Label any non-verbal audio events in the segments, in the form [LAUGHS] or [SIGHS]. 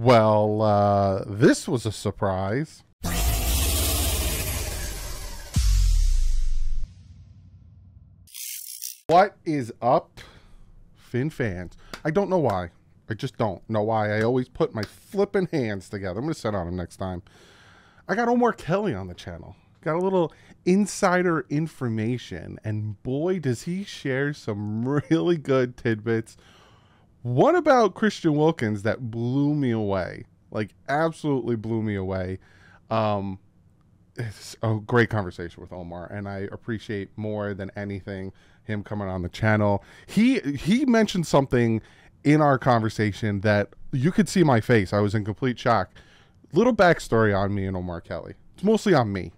Well, uh, this was a surprise. What is up, Fin fans? I don't know why. I just don't know why. I always put my flipping hands together. I'm going to set on him next time. I got Omar Kelly on the channel. Got a little insider information, and boy, does he share some [LAUGHS] really good tidbits. One about Christian Wilkins that blew me away, like absolutely blew me away. Um, it's a great conversation with Omar, and I appreciate more than anything him coming on the channel. He he mentioned something in our conversation that you could see my face. I was in complete shock. Little backstory on me and Omar Kelly. It's mostly on me.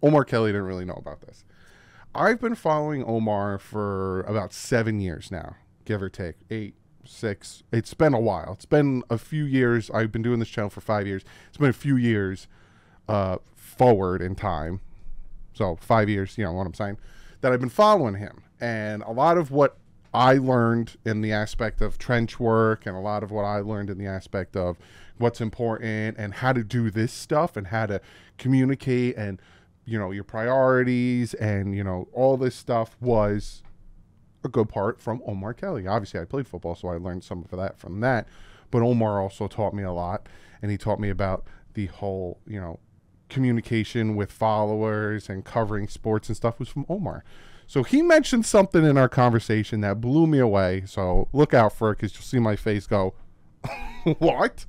Omar Kelly didn't really know about this. I've been following Omar for about seven years now, give or take eight, six. It's been a while. It's been a few years. I've been doing this channel for five years. It's been a few years uh, forward in time. So five years, you know what I'm saying, that I've been following him. And a lot of what I learned in the aspect of trench work and a lot of what I learned in the aspect of what's important and how to do this stuff and how to communicate and you know your priorities and you know all this stuff was a good part from Omar Kelly. Obviously, I played football, so I learned some of that from that. But Omar also taught me a lot, and he taught me about the whole, you know, communication with followers and covering sports and stuff was from Omar. So he mentioned something in our conversation that blew me away. So look out for it because you'll see my face go, [LAUGHS] what?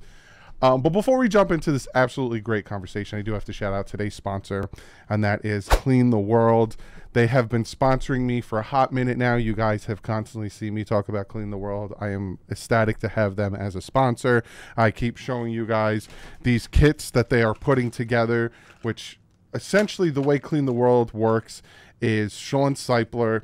Um, but before we jump into this absolutely great conversation, I do have to shout out today's sponsor, and that is Clean the World. They have been sponsoring me for a hot minute now. You guys have constantly seen me talk about Clean the World. I am ecstatic to have them as a sponsor. I keep showing you guys these kits that they are putting together, which essentially the way Clean the World works is Shawn Seipler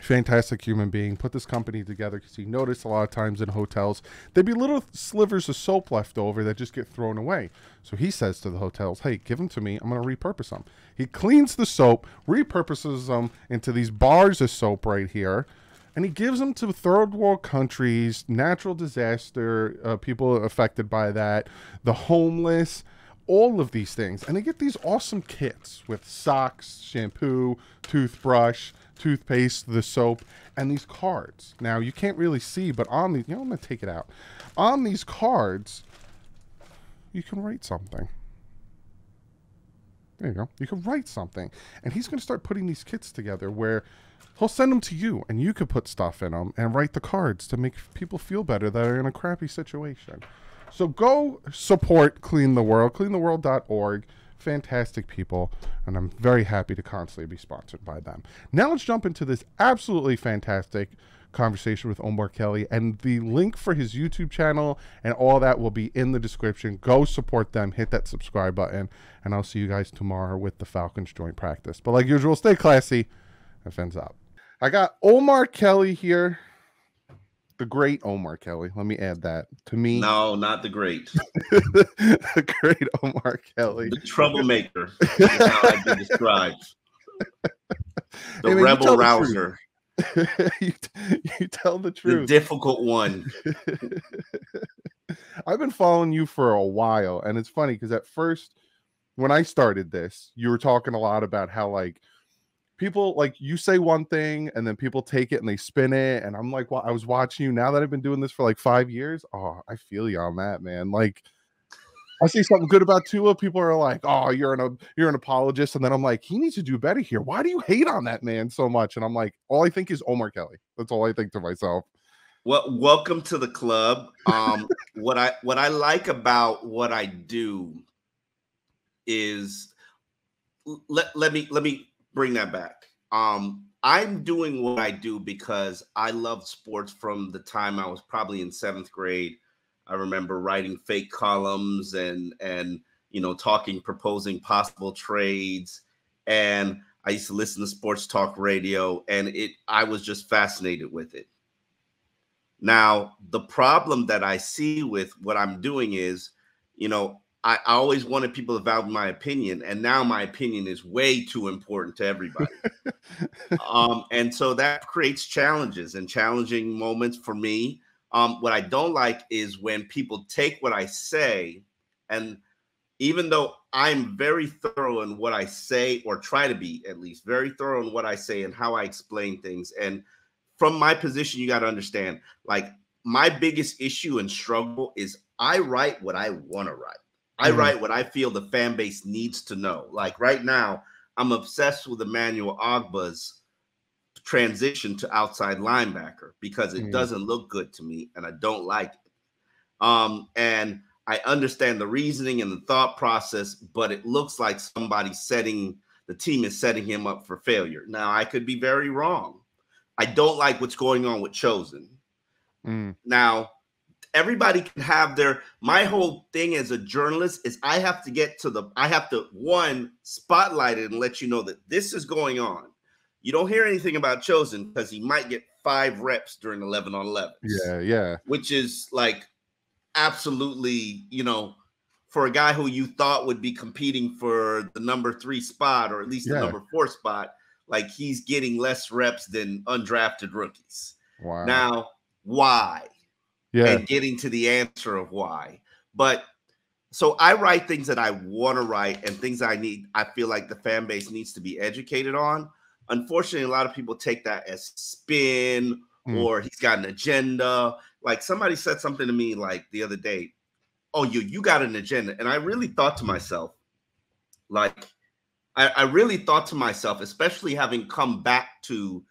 fantastic human being. Put this company together because he noticed a lot of times in hotels there'd be little slivers of soap left over that just get thrown away. So he says to the hotels hey give them to me. I'm going to repurpose them he cleans the soap repurposes them into these bars of soap right here and he gives them to third world countries natural disaster uh, people affected by that the homeless all of these things. And they get these awesome kits with socks shampoo toothbrush toothpaste, the soap, and these cards. Now, you can't really see, but on these, you know, I'm going to take it out. On these cards, you can write something. There you go. You can write something. And he's going to start putting these kits together where he'll send them to you and you could put stuff in them and write the cards to make people feel better that are in a crappy situation. So go support Clean the World, cleantheworld.org fantastic people, and I'm very happy to constantly be sponsored by them. Now let's jump into this absolutely fantastic conversation with Omar Kelly, and the link for his YouTube channel and all that will be in the description. Go support them, hit that subscribe button, and I'll see you guys tomorrow with the Falcons joint practice. But like usual, stay classy and fins up. I got Omar Kelly here the great Omar Kelly. Let me add that to me. No, not the great. [LAUGHS] the great Omar Kelly. The troublemaker. [LAUGHS] is how I been described. The hey, man, rebel rouser. [LAUGHS] you, you, tell the truth. The difficult one. I've been following you for a while, and it's funny because at first, when I started this, you were talking a lot about how like people like you say one thing and then people take it and they spin it and i'm like well i was watching you now that i've been doing this for like five years oh i feel you on that man like i say something good about tua people are like oh you're an you're an apologist and then i'm like he needs to do better here. Why do you hate on that man so much? And i'm like all i think is omar kelly. That's all i think to myself. Well welcome to the club. Um what i what i like about what i do is let, let me let me bring that back. Um, I'm doing what I do because I loved sports from the time I was probably in seventh grade. I remember writing fake columns and and you know talking, proposing possible trades, and I used to listen to sports talk radio, and it I was just fascinated with it. Now, the problem that I see with what I'm doing is, you know, I, I always wanted people to value my opinion, and now my opinion is way too important to everybody. um, and so that creates challenges and challenging moments for me. Um, what I don't like is when people take what I say, and even though I'm very thorough in what I say, or try to be at least very thorough in what I say and how I explain things, and from my position, you got to understand, like my biggest issue and struggle is I write what I want to write. I mm-hmm. write what I feel the fan base needs to know. Like right now, I'm obsessed with Emmanuel Ogbah's transition to outside linebacker because it mm. doesn't look good to me and I don't like it. Um, and I understand the reasoning and the thought process, but it looks like somebody setting the team is setting him up for failure. Now, I could be very wrong. I don't like what's going on with Chosen. Mm. Now, everybody can have their my whole thing as a journalist is I have to get to the I have to one spotlight it and let you know that this is going on. You don't hear anything about Chosen because he might get five reps during 11 on 11. Yeah, yeah. Which is like absolutely, you know, for a guy who you thought would be competing for the number three spot or at least the yeah. number four spot, like he's getting less reps than undrafted rookies. Wow. Now, why? Yeah. And getting to the answer of why. But so I write things that I want to write and things I need, I feel like the fan base needs to be educated on. Unfortunately, a lot of people take that as spin mm. or he's got an agenda. Like somebody said something to me like the other day, oh, you you got an agenda. And I really thought to myself, like, I, I really thought to myself, especially having come back to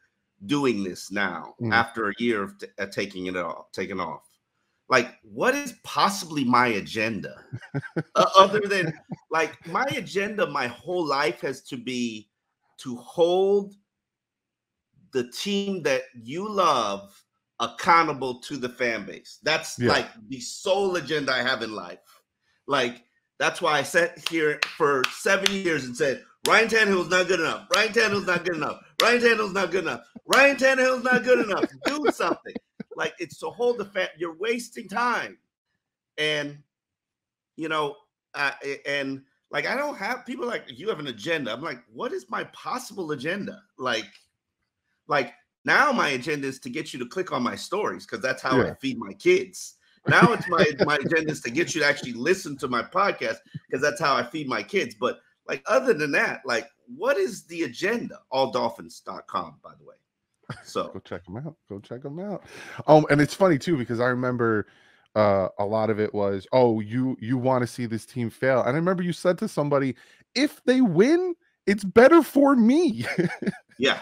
doing this now mm. after a year of uh, taking it off, taking off. Like, what is possibly my agenda? uh, [LAUGHS] other than like my agenda, my whole life has to be to hold the team that you love accountable to the fan base. That's yeah. like the sole agenda I have in life. Like, that's why I sat here for seven years and said, Ryan Tannehill's not good enough. Ryan Tannehill's not good enough. Ryan Tannehill's not good enough. Ryan Tannehill's not good enough. Do something. Like it's to hold the fan. You're wasting time, and you know, uh, and like I don't have people like you have an agenda. I'm like, what is my possible agenda? Like, like now my agenda is to get you to click on my stories because that's how yeah. I feed my kids. Now it's my my agenda is to get you to actually listen to my podcast because that's how I feed my kids. But like other than that, like what is the agenda? Alldolphins.com, by the way. [LAUGHS] So go check them out. Go check them out. Um, and it's funny too because I remember uh a lot of it was, oh, you you want to see this team fail. And I remember you said to somebody, if they win, it's better for me. [LAUGHS] yeah.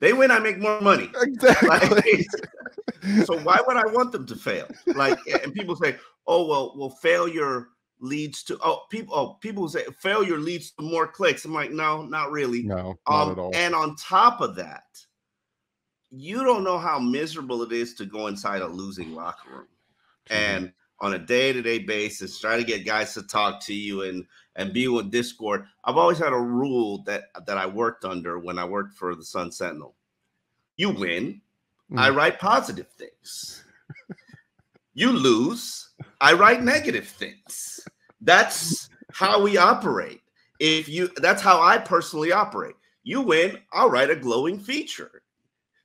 They win, I make more money. Exactly. Like, [LAUGHS] so why would I want them to fail? Like, and people say, "Oh, well, well, failure leads to oh people oh people say failure leads to more clicks. I'm like, no, not really. No, not um, at all. And on top of that, you don't know how miserable it is to go inside a losing locker room. And on a day-to-day basis, try to get guys to talk to you and and be with Discord. I've always had a rule that that I worked under when I worked for the Sun Sentinel. You win, mm. I write positive things. You lose, I write negative things. That's how we operate. If you that's how I personally operate. You win, I'll write a glowing feature.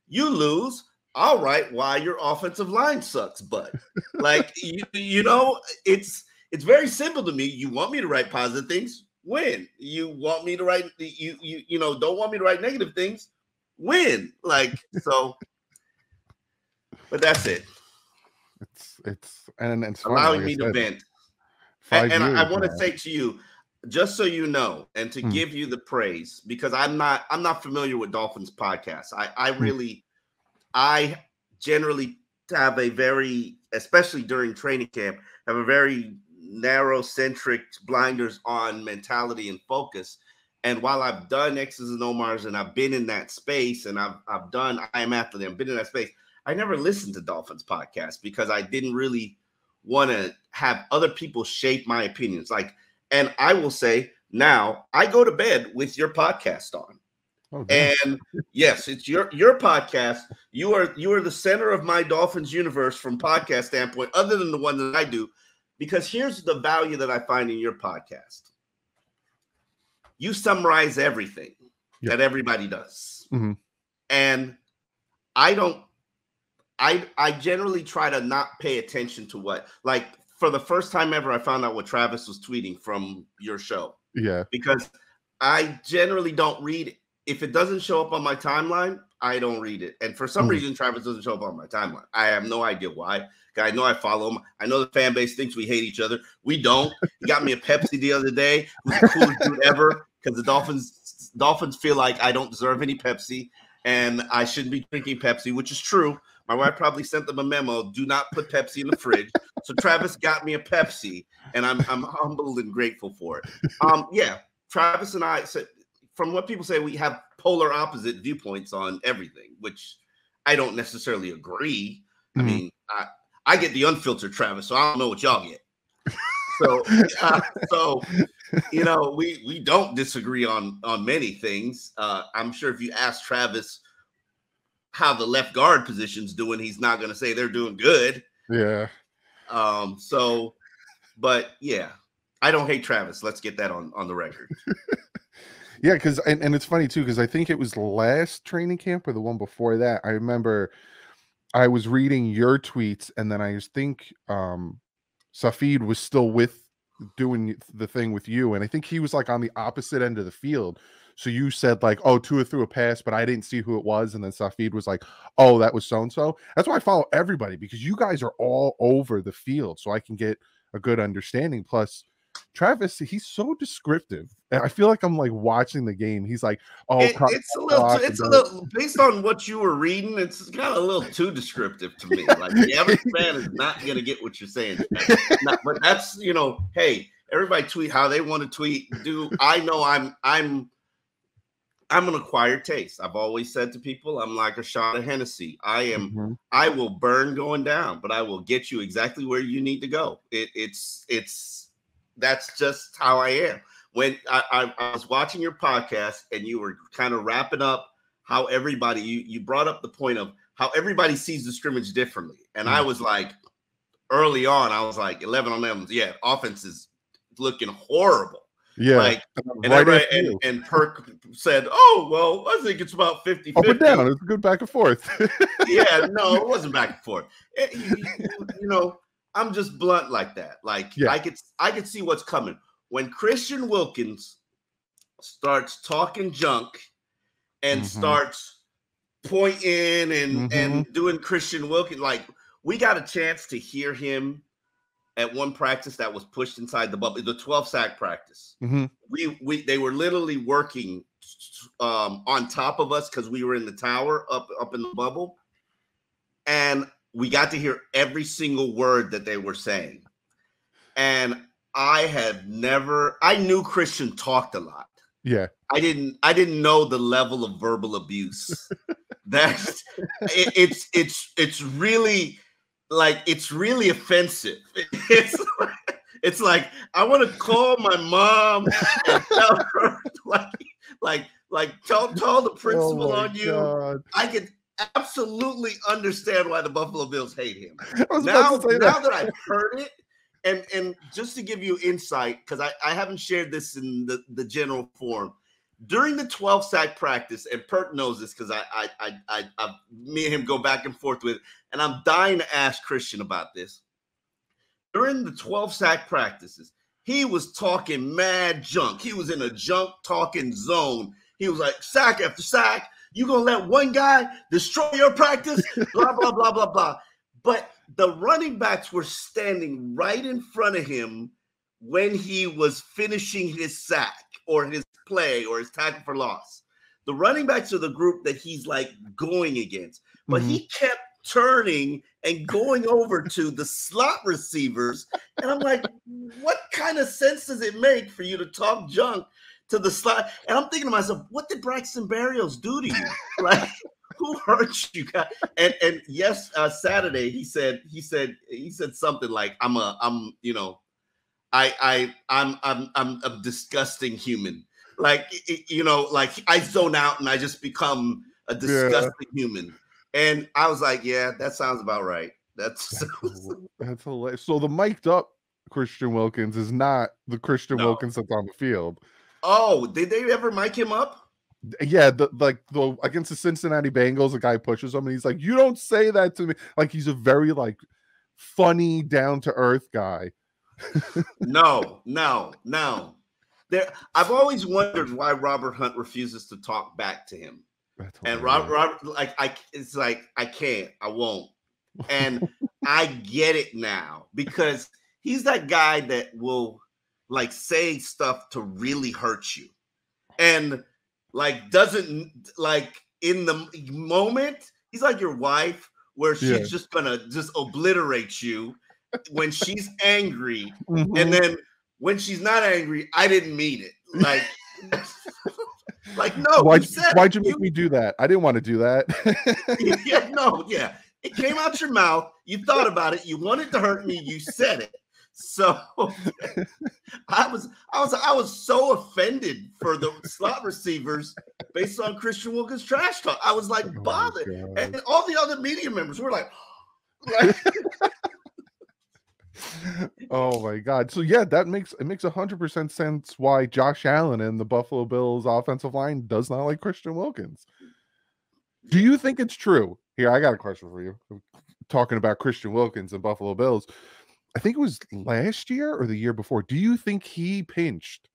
You lose, I'll write why your offensive line sucks, but like [LAUGHS] you, you know, it's it's very simple to me. You want me to write positive things, win. You want me to write you you you know, don't want me to write negative things, win. Like so but that's it. It's it's and it's allowing like me to vent. And, and I, I want to say to you, just so you know, and to mm. give you the praise, because I'm not I'm not familiar with Dolphins podcasts. I I hmm. really. I generally have a very, especially during training camp, have a very narrow centric blinders on mentality and focus. And while I've done X's and Omars and I've been in that space and I've I've done I am athlete, I've been in that space. I never listened to Dolphins podcast because I didn't really want to have other people shape my opinions. Like, and I will say now I go to bed with your podcast on. Oh, and yes, it's your your podcast. You are you are the center of my Dolphins universe from podcast standpoint, other than the one that I do. Because here's the value that I find in your podcast. You summarize everything that everybody does. Mm-hmm. And I don't I I generally try to not pay attention to what like for the first time ever I found out what Travis was tweeting from your show. Yeah. Because I generally don't read it. if it doesn't show up on my timeline, I don't read it. And for some mm. reason, Travis doesn't show up on my timeline. I have no idea why. I know I follow him. I know the fan base thinks we hate each other. We don't. He got me a Pepsi the other day. Who's the coolest dude ever? Because the Dolphins Dolphins feel like I don't deserve any Pepsi and I shouldn't be drinking Pepsi, which is true. My wife probably sent them a memo: do not put Pepsi in the fridge. So Travis got me a Pepsi, and I'm I'm humbled and grateful for it. Um, yeah, Travis and I said from what people say, we have polar opposite viewpoints on everything, which I don't necessarily agree. Mm-hmm. I mean, I, I get the unfiltered Travis, so I don't know what y'all get. So, uh, so you know, we we don't disagree on on many things. Uh, I'm sure if you ask Travis how the left guard position's doing, he's not going to say they're doing good. Yeah. Um. So, but yeah, I don't hate Travis. Let's get that on on the record. [LAUGHS] yeah, because and, and it's funny too because I think it was last training camp or the one before that. I remember I was reading your tweets and then I think um Safid was still with doing the thing with you, and I think he was like on the opposite end of the field. So you said like, "Oh, Tua threw a pass, but I didn't see who it was," and then Safid was like, "Oh, that was so and so." That's why I follow everybody because you guys are all over the field, so I can get a good understanding. Plus, Travis, he's so descriptive. And I feel like I'm like watching the game. He's like, oh, it, it's a little, too, it's a little based on what you were reading. It's kind of a little too descriptive to me. Like the average [LAUGHS] fan is not going to get what you're saying. Not, but that's you know, hey, everybody tweet how they want to tweet. Do I know I'm I'm I'm an acquired taste. I've always said to people, I'm like a shot of Hennessy. I am, mm-hmm. I will burn going down, but I will get you exactly where you need to go. It, it's, it's that's just how I am. When I, I, I was watching your podcast and you were kind of wrapping up how everybody you you brought up the point of how everybody sees the scrimmage differently, and mm-hmm. I was like, early on, I was like, eleven on them, yeah, offense is looking horrible. Yeah. Like, and, right and, and, Perk said, Oh, well, I think it's about 50 Up and down. It's a good back and forth. yeah, [LAUGHS] no, it wasn't back and forth. It, you, you, know, I'm just blunt like that. Like yeah. I could I could see what's coming. When Christian Wilkins starts talking junk and mm-hmm. starts pointing and mm-hmm. and doing Christian Wilkins, like we got a chance to hear him at one practice that was pushed inside the bubble, the 12 sack practice. Mm-hmm. We we they were literally working um, on top of us because we were in the tower up up in the bubble. And we got to hear every single word that they were saying. And I had never I knew Christian talked a lot. Yeah. I didn't I didn't know the level of verbal abuse. [LAUGHS] That's it, it's it's it's really like it's really offensive. [LAUGHS] It's like, it's like I want to call my mom and tell her [LAUGHS] like like like tell tell the principal oh on you. God. I could absolutely understand why the Buffalo Bills hate him. [LAUGHS] Now, now that. that I've heard it, and and just to give you insight, because I, I haven't shared this in the, the general form. During the 12 sack practice, and Pert knows this because I, I I I I me and him go back and forth with, and I'm dying to ask Christian about this. During the 12 sack practices, he was talking mad junk. He was in a junk talking zone. He was like sack after sack, you gonna let one guy destroy your practice? [LAUGHS] blah blah blah blah blah. But the running backs were standing right in front of him when he was finishing his sack or his play or his tackle for loss. The running backs are the group that he's like going against, but mm-hmm. he kept turning and going over to the slot receivers. And I'm like, what kind of sense does it make for you to talk junk to the slot? And I'm thinking to myself, what did Braxton Berrios do to you? [LAUGHS] like, who hurt you guys? And and yes, uh, Saturday he said he said he said something like, "I'm a I'm you know, I I I'm I'm I'm a disgusting human." Like you know, like I zone out and I just become a disgusting yeah. human. And I was like, yeah, that sounds about right. That's [LAUGHS] that's, that's hilarious. So the mic'd up Christian Wilkins is not the Christian no. Wilkins that's on the field. Oh, did they ever mic him up? Yeah, the like the against the Cincinnati Bengals, the guy pushes him and he's like, "You don't say that to me." Like he's a very like funny, down to earth guy. [LAUGHS] no, no, no. There, I've always wondered why Robert Hunt refuses to talk back to him. and Robert, Robert, like I, it's like I can't, I won't, and [LAUGHS] I get it now because he's that guy that will like say stuff to really hurt you, and like doesn't like in the moment he's like your wife where she's yeah. just gonna just obliterate you when she's angry, mm-hmm. and then when she's not angry, I didn't mean it. Like, [LAUGHS] like no. Why'd, you, why'd you make me do that? I didn't want to do that. [LAUGHS] yeah, [LAUGHS] no, yeah. It came out your mouth. You thought about it. You wanted to hurt me. You said it. So I was I was I was so offended for the slot receivers based on Christian Wilkins trash talk. I was like oh bothered. And all the other media members were like, [GASPS] like [LAUGHS] oh my god. So yeah, that makes it makes hundred percent sense why Josh Allen and the Buffalo Bills offensive line does not like Christian Wilkins. Do you think it's true? Here, I got a question for you. Talking about Christian Wilkins and Buffalo Bills. I think it was last year or the year before. Do you think he pinched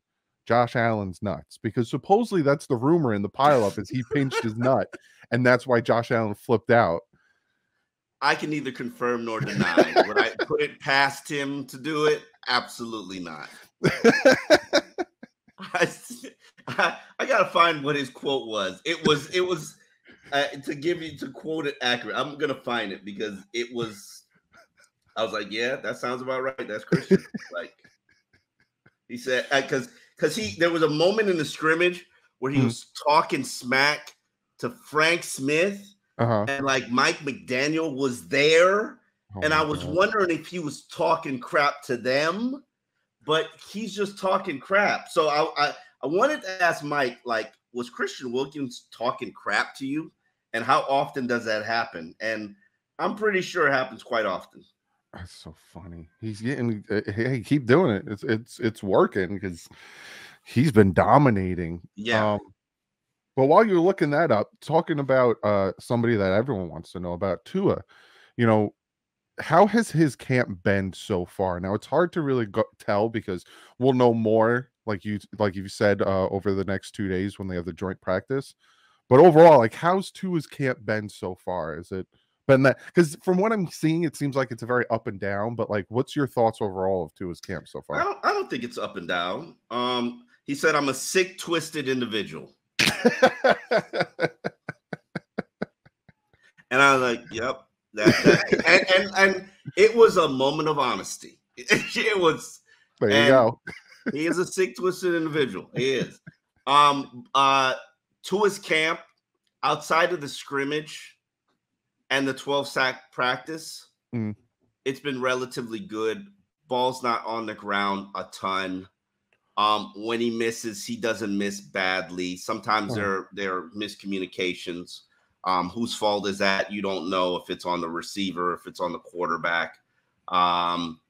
Josh Allen's nuts? Because supposedly that's the rumor in the pileup is he pinched his nut, and that's why Josh Allen flipped out. I can neither confirm nor deny. [LAUGHS] Would I put it past him to do it? Absolutely not. [LAUGHS] I, I, I, gotta find what his quote was. It was it was uh, to give you to quote it accurate. I'm gonna find it because it was. I was like, yeah, that sounds about right. That's Christian. [LAUGHS] like he said, because uh, because he there was a moment in the scrimmage where he mm. was talking smack to Frank Smith uh-huh. and like Mike McDaniel was there, oh and I was God. wondering if he was talking crap to them, but he's just talking crap. So I, I I wanted to ask Mike, like, was Christian Wilkins talking crap to you, and how often does that happen? And I'm pretty sure it happens quite often. That's so funny. He's getting. Uh, hey, keep doing it. It's it's it's working because he's been dominating. Yeah. Um, but while you're looking that up, talking about uh, somebody that everyone wants to know about, Tua, you know, how has his camp been so far? Now it's hard to really go- tell because we'll know more, like you like you said, uh, over the next two days when they have the joint practice. But overall, like, how's Tua's camp been so far? Is it been that? Because from what I'm seeing, it seems like it's a very up and down. But like, what's your thoughts overall of Tua's camp so far? I don't, I don't think it's up and down. Um, he said, "I'm a sick, twisted individual." [LAUGHS] and I was like, "Yep." That, that and, and, and it was a moment of honesty. [LAUGHS] It, was. There you go. he is a sick, twisted individual. He is. Um. Uh. To his camp, outside of the scrimmage, and the 12 sack practice, mm. it's been relatively good. Ball's not on the ground a ton. Um, when he misses, he doesn't miss badly. Sometimes oh. there there are miscommunications. Um, whose fault is that? You don't know if it's on the receiver, if it's on the quarterback. Um,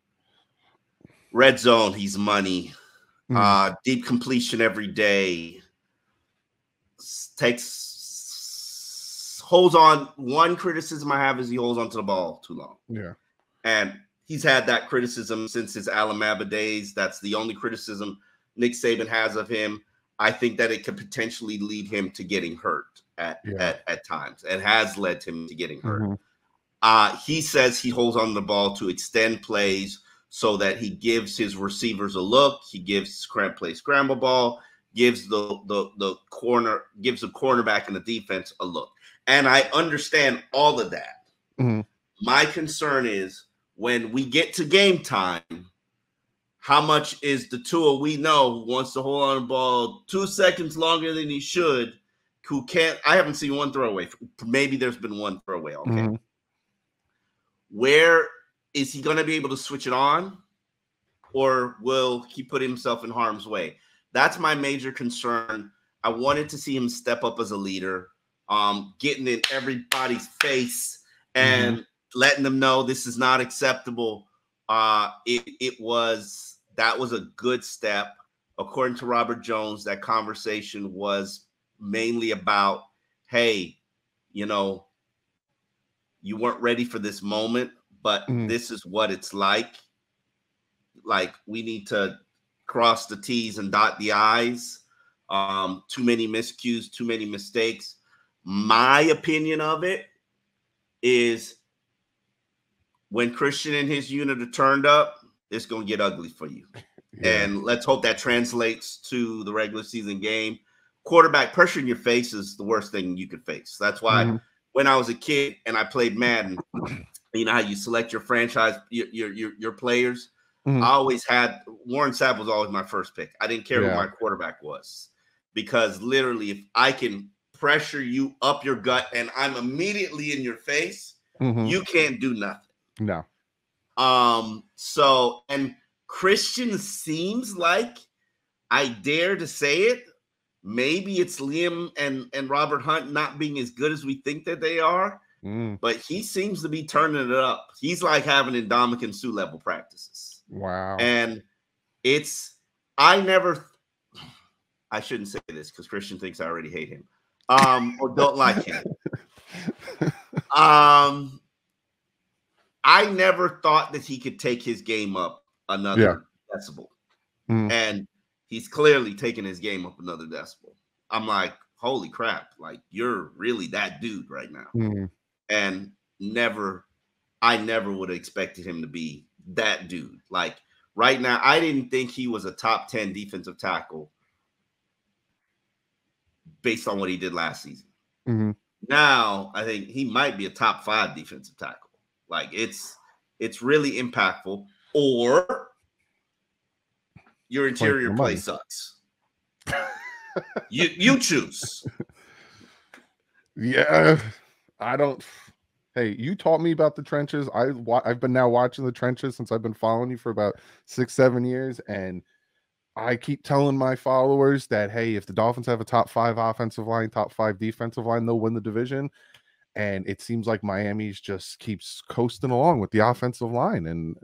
red zone, he's money. Mm. Uh, deep completion every day. Takes holds on. One criticism I have is he holds onto the ball too long. Yeah, and he's had that criticism since his Alabama days. That's the only criticism Nick Saban has of him, I think that it could potentially lead him to getting hurt at yeah. at, at times It has led him to getting hurt. Mm-hmm. Uh, he says he holds on the ball to extend plays so that he gives his receivers a look. He gives scram play scramble ball, gives the the the corner gives the cornerback and the defense a look. And I understand all of that. Mm-hmm. My concern is when we get to game time how much is the Tua we know who wants to hold on the ball two seconds longer than he should, who can't? I haven't seen one throwaway. Maybe there's been one throwaway. Okay. Mm-hmm. Where is he going to be able to switch it on? Or will he put himself in harm's way? That's my major concern. I wanted to see him step up as a leader, um, getting in everybody's face and mm-hmm. letting them know this is not acceptable. Uh, it, it was that was a good step. According to Robert Jones, that conversation was mainly about, hey, you know, you weren't ready for this moment, but Mhm. this is what it's like. Like we need to cross the T's and dot the I's. Um, too many miscues, too many mistakes. My opinion of it is when Christian and his unit are turned up, it's gonna get ugly for you. [LAUGHS] Yeah. And let's hope that translates to the regular season game. Quarterback pressure in your face is the worst thing you could face. That's why Mhm. when I was a kid and I played Madden, you know how you select your franchise, your your your, your players. Mhm. I always had Warren Sapp was always my first pick. I didn't care Yeah. who my quarterback was because literally, if I can pressure you up your gut and I'm immediately in your face, Mhm. you can't do nothing. No. Um, so and Christian seems like I dare to say it. Maybe it's Liam and, and Robert Hunt not being as good as we think that they are, Mm. but he seems to be turning it up. He's like having Ndamukong Suh level practices. Wow. And it's I never [SIGHS] I shouldn't say this because Christian thinks I already hate him. Um or don't like him. [LAUGHS] Um I never thought that he could take his game up another decibel. Mm. And he's clearly taking his game up another decibel. I'm like, holy crap, like you're really that dude right now. Mm. And never, I never would have expected him to be that dude. Like right now, I didn't think he was a top 10 defensive tackle based on what he did last season. Mhm. Now I think he might be a top five defensive tackle. Like it's it's really impactful, or your interior play sucks. [LAUGHS] you you choose. Yeah, I don't. Hey, you taught me about the trenches. I I've been now watching the trenches since I've been following you for about six, seven years, and I keep telling my followers that hey, if the Dolphins have a top five offensive line, top five defensive line, they'll win the division. And it seems like Miami's just keeps coasting along with the offensive line. And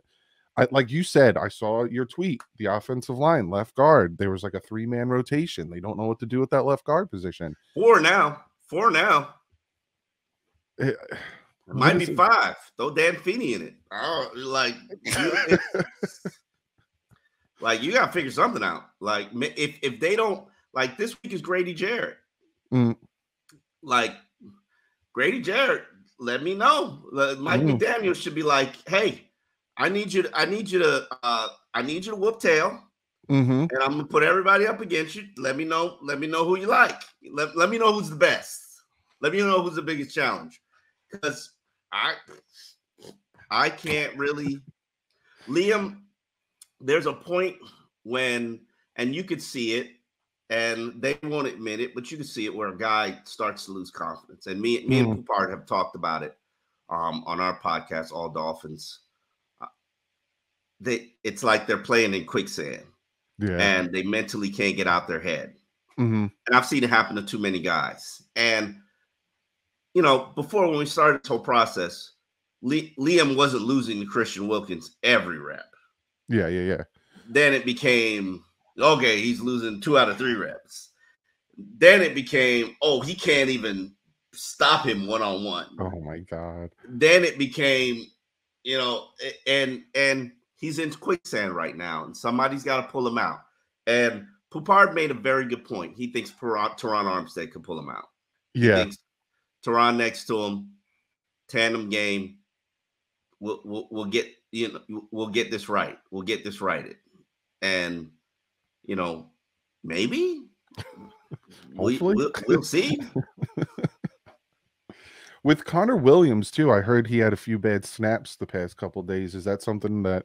I, like you said, I saw your tweet. The offensive line, left guard, there was like a three man rotation. They don't know what to do with that left guard position. Four now. Four now. Eh, Might be five. Throw Dan Feeney in it. Oh, like, you, [LAUGHS] like you got to figure something out. Like, if if they don't like this week is Grady Jarrett. Mm. Like, Grady Jarrett, let me know. Mike Mm. McDaniel should be like, hey, I need you. To, I need you to. uh I need you to whoop tail, Mhm. and I'm gonna put everybody up against you. Let me know. Let me know who you like. Let, let me know who's the best. Let me know who's the biggest challenge. Because I I can't really Liam, there's a point when and you could see it, and they won't admit it, but you can see it where a guy starts to lose confidence. And me, me and Poupart have talked about it um, on our podcast, All Dolphins. Uh, They it's like they're playing in quicksand Yeah. and they mentally can't get out their head Mhm. and I've seen it happen to too many guys. And you know, before when we started this whole process, Li- Liam wasn't losing to Christian Wilkins every rep. Yeah, yeah, yeah. Then it became okay, he's losing two out of three reps. Then it became oh, he can't even stop him one on one. Oh my god. Then it became, you know, and and he's in quicksand right now, and somebody's got to pull him out. And Poupart made a very good point. He thinks Terron Armstead could pull him out. Yeah. Terron next to him, tandem game. We'll, we'll we'll get you know we'll get this right. We'll get this righted, and you know maybe we, Hopefully. we'll, see. With Connor Williams too, I heard he had a few bad snaps the past couple days. Is that something that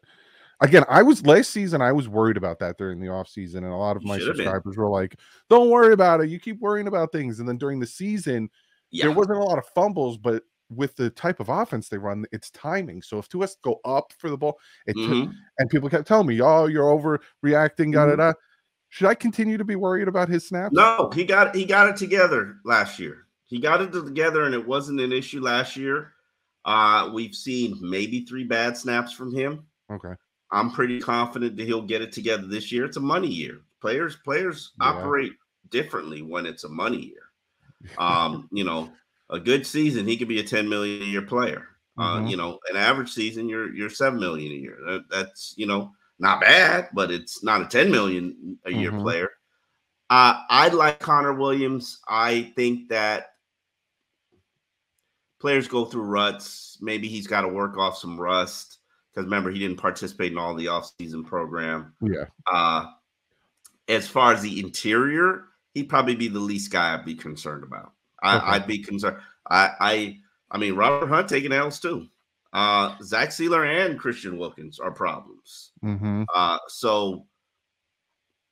again, I was last season I was worried about that during the offseason and a lot of You my have been. subscribers were like, "Don't worry about it. You keep worrying about things." And then during the season, Yeah, there wasn't a lot of fumbles, but with the type of offense they run, it's timing. So if Tua has to go up for the ball, it took- Mhm. and people kept telling me, "Oh, you're overreacting." Da da Mhm. da. Should I continue to be worried about his snaps? No, he got he got it together last year. He got it together, and it wasn't an issue last year. Uh, we've seen maybe three bad snaps from him. Okay. I'm pretty confident that he'll get it together this year. It's a money year. Players players Yeah. operate differently when it's a money year. Um, [LAUGHS] you know, a good season, he could be a 10 million a year player. Uh, Mhm. you know, an average season, you're you're seven million a year. That, that's you know not bad, but it's not a 10 million a year Mhm. player. Uh, I like Connor Williams. I think that players go through ruts. Maybe he's got to work off some rust because remember he didn't participate in all the offseason program. Yeah. Uh, as far as the interior, he'd probably be the least guy I'd be concerned about. I, Okay. I'd be concerned. I, I, I mean, Robert Hunt taking L's too. Uh, Zach Sieler and Christian Wilkins are problems. Mm-hmm. Uh, so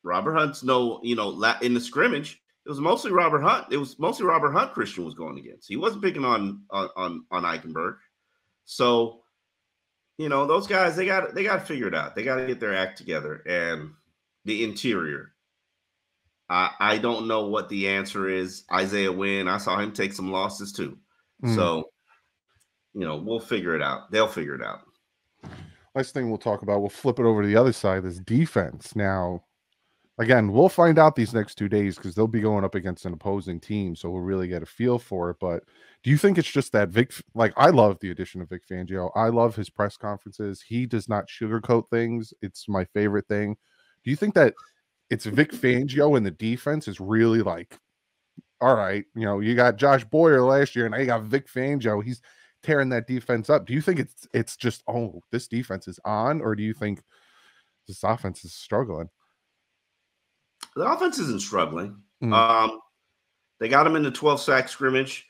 Robert Hunt's no, you know, in the scrimmage, it was mostly Robert Hunt. It was mostly Robert Hunt Christian was going against. He wasn't picking on on on, on Eichenberg. So, you know, those guys they got they got to figure it out. They got to get their act together. And the interior, I I don't know what the answer is. Isaiah Wynn, I saw him take some losses too. Mm. So, you know, we'll figure it out. They'll figure it out. Last thing we'll talk about, we'll flip it over to the other side, is defense. Now, again, we'll find out these next two days because they'll be going up against an opposing team. So we'll really get a feel for it. But do you think it's just that Vic, like, I love the addition of Vic Fangio. I love his press conferences. He does not sugarcoat things. It's my favorite thing. Do you think that it's Vic Fangio and the defense is really like, all right, you know, you got Josh Boyer last year and you got Vic Fangio. He's tearing that defense up. Do you think it's it's just oh this defense is on, or do you think this offense is struggling? The offense isn't struggling. Mm. Um, they got him in the 12 sack scrimmage.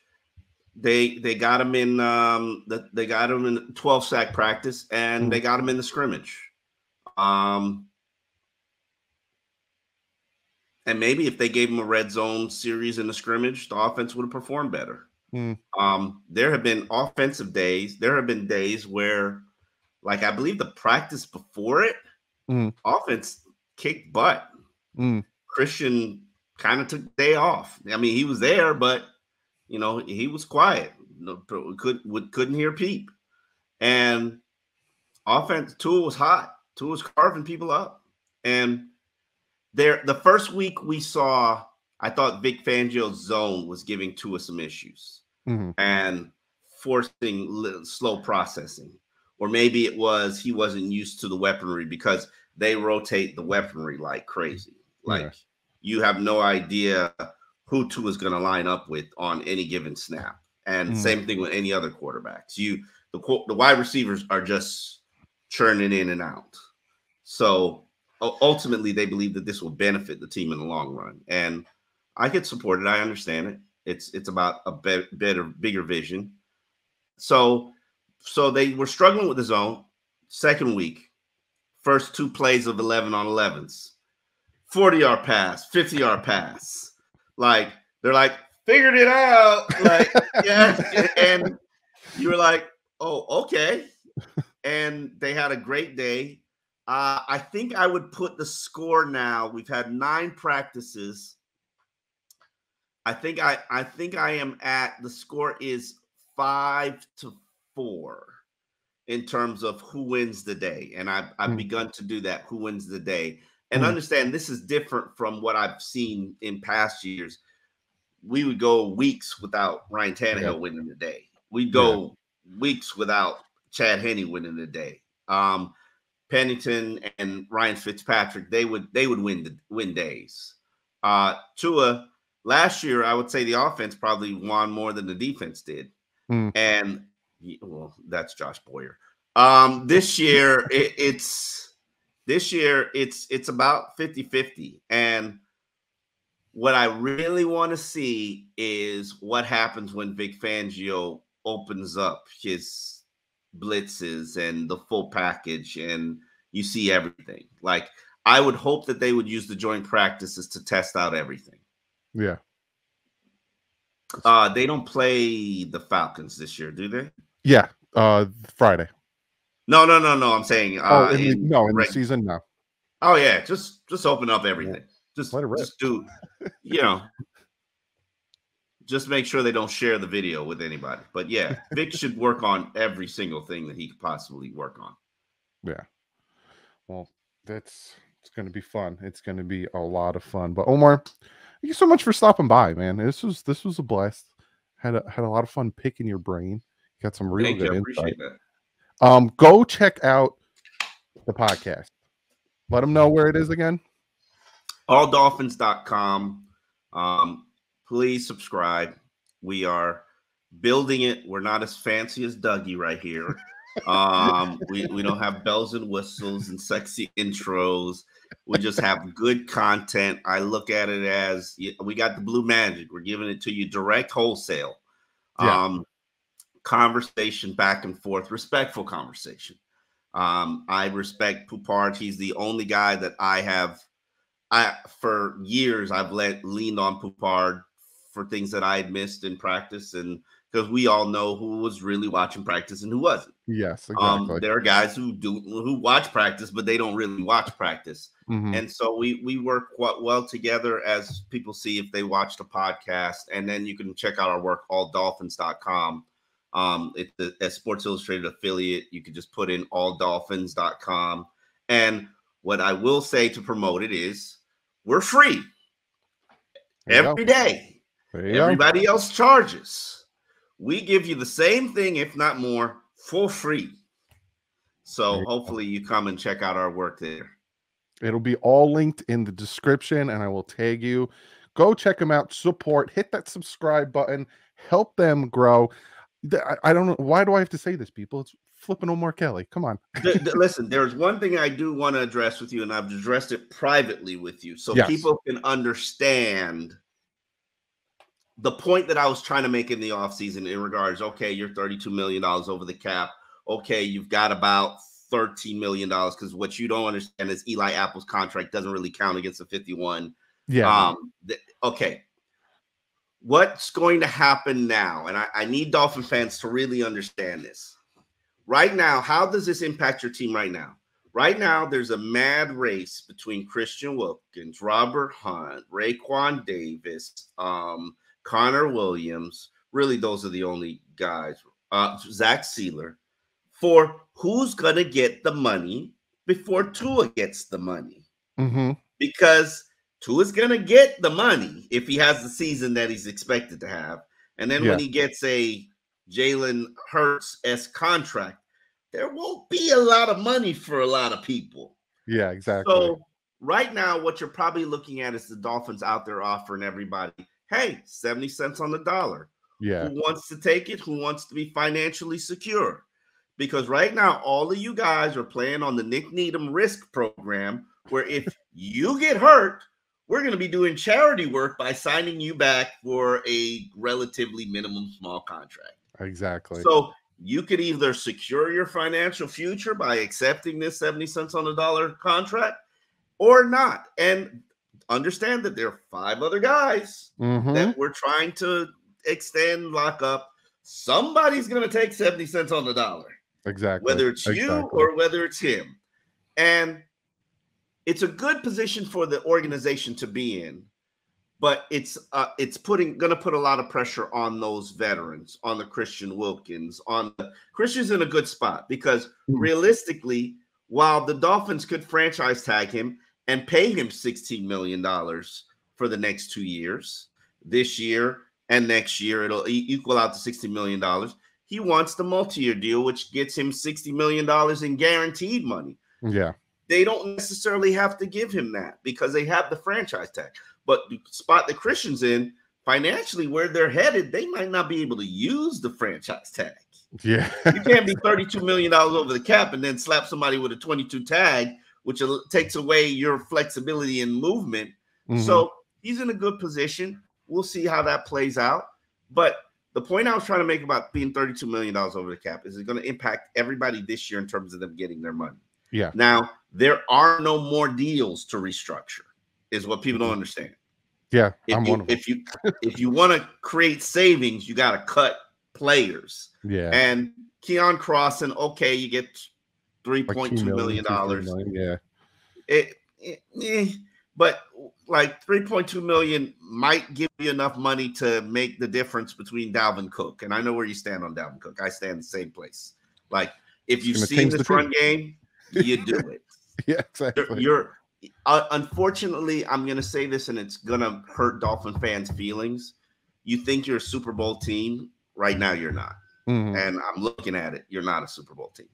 They they got him in um the, they got him in 12 sack practice and Mm. they got him in the scrimmage. Um and maybe if they gave him a red zone series in the scrimmage, the offense would have performed better. Mm. Um, there have been offensive days. There have been days where, like I believe the practice before it, Mm. offense kicked butt. Mm. Christian kind of took the day off. I mean, he was there, but you know, he was quiet. No, could would couldn't hear peep. And offense Tua was hot. Tua was carving people up. And there, the first week we saw, I thought Vic Fangio's zone was giving Tua some issues Mhm. and forcing li- slow processing. Or maybe it was he wasn't used to the weaponry because they rotate the weaponry like crazy. Like Yeah. you have no idea who Tua is going to line up with on any given snap. And Mhm. same thing with any other quarterbacks. You the the wide receivers are just churning in and out. So ultimately, they believe that this will benefit the team in the long run, and I could support it. I understand it. It's it's about a be- better, bigger vision. So so they were struggling with the zone. Second week, first two plays of eleven on elevens, forty yard pass, fifty yard pass. Like they're like figured it out. Like [LAUGHS] yeah, and you were like, oh okay. And they had a great day. Uh, I think I would put the score now. We've had nine practices. I think I I think I am at the score is five to four in terms of who wins the day. And I've I've Hmm. begun to do that. Who wins the day? And Hmm. understand this is different from what I've seen in past years. We would go weeks without Ryan Tannehill Yeah. winning the day. We'd go weeks without Chad Henne winning the day. Um, Pennington and Ryan Fitzpatrick, they would they would win the win days. Uh Tua last year, I would say the offense probably won more than the defense did. Hmm. And well, that's Josh Boyer. Um, this year [LAUGHS] it, it's this year it's it's about 50-50. And what I really want to see is what happens when Vic Fangio opens up his blitzes and the full package and you see everything. Like I would hope that they would use the joint practices to test out everything. Yeah. Uh they don't play the Falcons this year, do they? Yeah. Uh Friday. No, no, no, no. I'm saying uh oh, in the, in no, in reg- the season, no. Oh yeah, just just open up everything. Just Let it rip. just do [LAUGHS] you know just make sure they don't share the video with anybody. But yeah, Vic should work on every single thing that he could possibly work on. Yeah. Well, that's it's going to be fun. It's going to be a lot of fun. But Omar, Thank you so much for stopping by, man. This was this was a blast. Had a, had a lot of fun picking your brain. Got some real Thank good you. Insight. appreciate that. Um, go check out the podcast. Let them know where it is again. alldolphins.com. Um, please subscribe. We are building it. We're not as fancy as Dougie right here. Um, we, we don't have bells and whistles and sexy intros. We just have good content. I look at it as we got the blue magic. We're giving it to you direct wholesale. Yeah. Um, conversation back and forth, respectful conversation. Um, I respect Poupart. He's the only guy that I have I for years I've let leaned on Poupart for things that I had missed in practice, and because we all know who was really watching practice and who wasn't. Yes, exactly. Um, there are guys who do who watch practice, but they don't really watch practice, Mhm. and so we we work quite well together as people see if they watch the podcast, and then you can check out our work alldolphins.com. Um, it's a, a Sports Illustrated affiliate. You can just put in alldolphins.com, and what I will say to promote it is we're free you go. every day. You go. Everybody else charges. We give you the same thing, if not more, for free. So you go. hopefully you come and check out our work there. It'll be all linked in the description, and I will tag you. Go check them out. Support. Hit that subscribe button. Help them grow. I, don't know why do I have to say this, people. It's flipping Omar Kelly. Come on. [LAUGHS] Listen, there's one thing I do want to address with you, and I've addressed it privately with you, so Yes. people can understand the point that I was trying to make in the offseason in regards, okay, you're $32 million over the cap. Okay, you've got about $13 million because what you don't understand is Eli Apple's contract doesn't really count against the 51. Yeah. Um, okay. What's going to happen now? And I, I need Dolphin fans to really understand this. Right now, how does this impact your team right now? Right now, there's a mad race between Christian Wilkins, Robert Hunt, Raekwon Davis, um, Connor Williams. Really, those are the only guys. Uh, Zach Sieler for who's going to get the money before Tua gets the money hmm because Tua's gonna get the money if he has the season that he's expected to have, and then when he gets a Jalen Hurts s contract, there won't be a lot of money for a lot of people. Yeah, exactly. So right now, what you're probably looking at is the Dolphins out there offering everybody, hey, 70 cents on the dollar. yeah. Who wants to take it? Who wants to be financially secure? Because right now, all of you guys are playing on the Nik Needham risk program, where if [LAUGHS] you get hurt, we're going to be doing charity work by signing you back for a relatively minimum small contract. Exactly. So you could either secure your financial future by accepting this 70 cents on the dollar contract or not. And understand that there are five other guys Mhm. that we're trying to extend lock up. Somebody's going to take 70 cents on the dollar, Exactly. whether it's you Exactly. or whether it's him. And it's a good position for the organization to be in, but it's uh, it's putting going to put a lot of pressure on those veterans, on the Christian Wilkins, on the Christian's in a good spot because Hmm. realistically, while the Dolphins could franchise tag him and pay him 16 million dollars for the next two years, this year and next year, it'll equal out to 60 million dollars. He wants the multi-year deal, which gets him 60 million dollars in guaranteed money yeah. they don't necessarily have to give him that because they have the franchise tag. But the spot the Christians in financially, where they're headed, they might not be able to use the franchise tag. Yeah. You can't be $32 million over the cap and then slap somebody with a 22 tag, which takes away your flexibility and movement. Mhm. So he's in a good position. We'll see how that plays out. But the point I was trying to make about being $32 million over the cap is it's going to impact everybody this year in terms of them getting their money. Yeah. Now, there are no more deals to restructure, is what people don't understand. yeah. If I'm you, one of them. if you if you want to create savings, you got to cut players. Yeah. And Keion Crossen, okay, you get three point two two million two, three dollars. Yeah. It, it- eh, but like 3.2 million might give you enough money to make the difference between Dalvin Cook. And I know where you stand on Dalvin Cook. I stand the same place. Like if you've seen this run game, you do [LAUGHS] it. Yeah. You're, Exactly. you're uh, unfortunately, I'm going to say this, and it's going to hurt Dolphin fans' feelings. You think you're a Super Bowl team. Right now, you're not. Mhm, And I'm looking at it. You're not a Super Bowl team.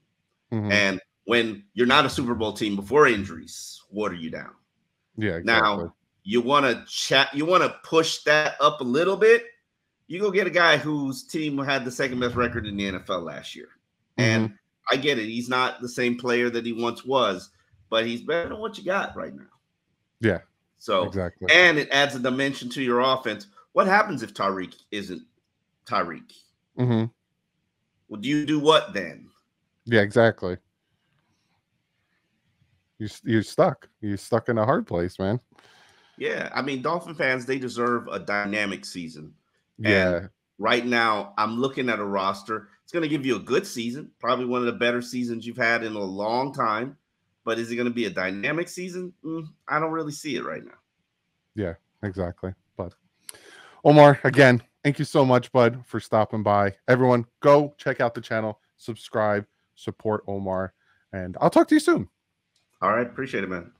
Mhm. And when you're not a Super Bowl team before injuries, water you down. yeah, exactly. Now, you want to chat, you want to push that up a little bit. You go get a guy whose team had the second best record in the NFL last year. And Mm-hmm. I get it. He's not the same player that he once was, but he's better than what you got right now. Yeah, So, exactly. and it adds a dimension to your offense. What happens if Tyreek isn't Tyreek? hmm Well, do you do what then? Yeah, exactly. You you're stuck. You're stuck in a hard place, man. Yeah, I mean, Dolphin fans, they deserve a dynamic season. Yeah, Right now, I'm looking at a roster. It's going to give you a good season, probably one of the better seasons you've had in a long time. But is it going to be a dynamic season? Mm, I don't really see it right now. Yeah, exactly. But Omar, again, thank you so much, bud, for stopping by. Everyone, go check out the channel, subscribe, support Omar, and I'll talk to you soon. All right, appreciate it, man.